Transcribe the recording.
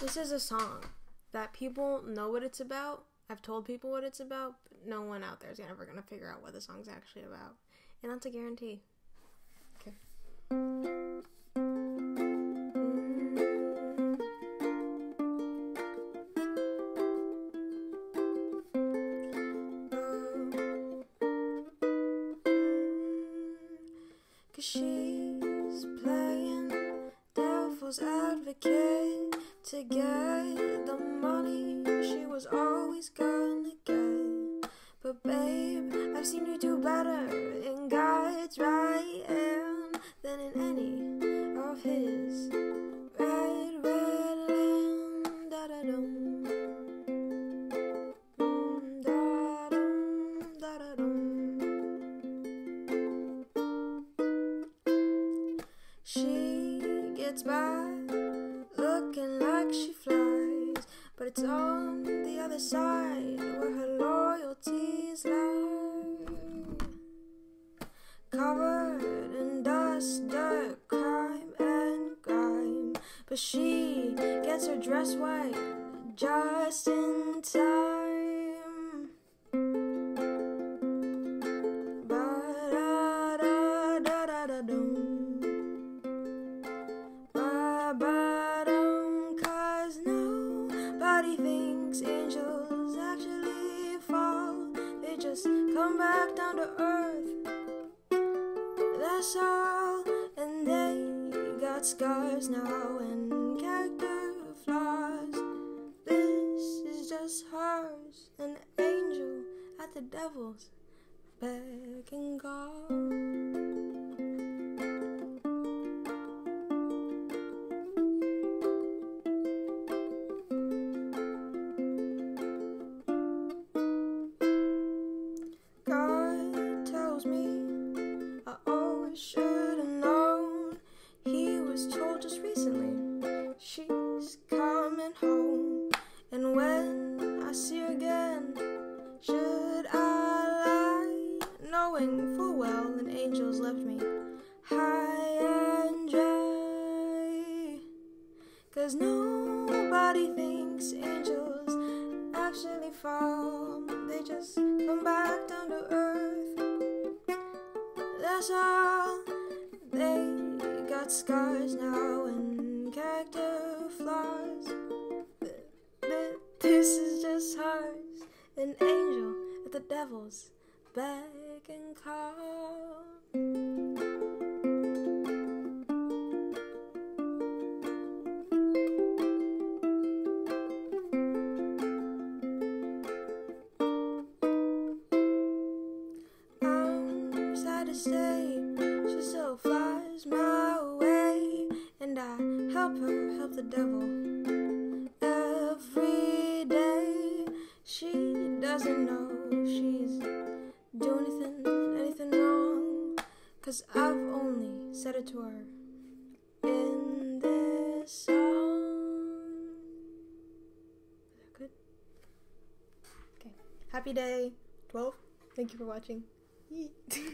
This is a song that people know what it's about. I've told people what it's about, but no one out there is ever going to figure out what the song's actually about. And that's a guarantee. Okay. Mm. Cause she's playing devil's advocate to get the money she was always gonna get. But babe, I've seen you do better in God's right hand than in any of his. Red, red land, da da dum. Da dum, da da dum. She gets by she flies, but it's on the other side where her loyalties lie. Covered in dust, dirt, crime, and grime, but she gets her dress white just in time. Come back down to earth. That's all. And they got scars now and character flaws. This is just hers, an angel at the devil's beck and call. Should have known. He was told just recently she's coming home. And when I see her again, should I lie? Knowing full well an angel's left me high and dry. Cause nobody thinks angels actually fall. They just come back down to earth. All. They got scars now and character flaws. Th- th- This is just hers, an angel at the devil's beck and call. Say she still flies my way, and I help her help the devil every day. She doesn't know she's doing anything, anything wrong, cause I've only said it to her in this song. Is that good? Okay. Happy day 12. Thank you for watching.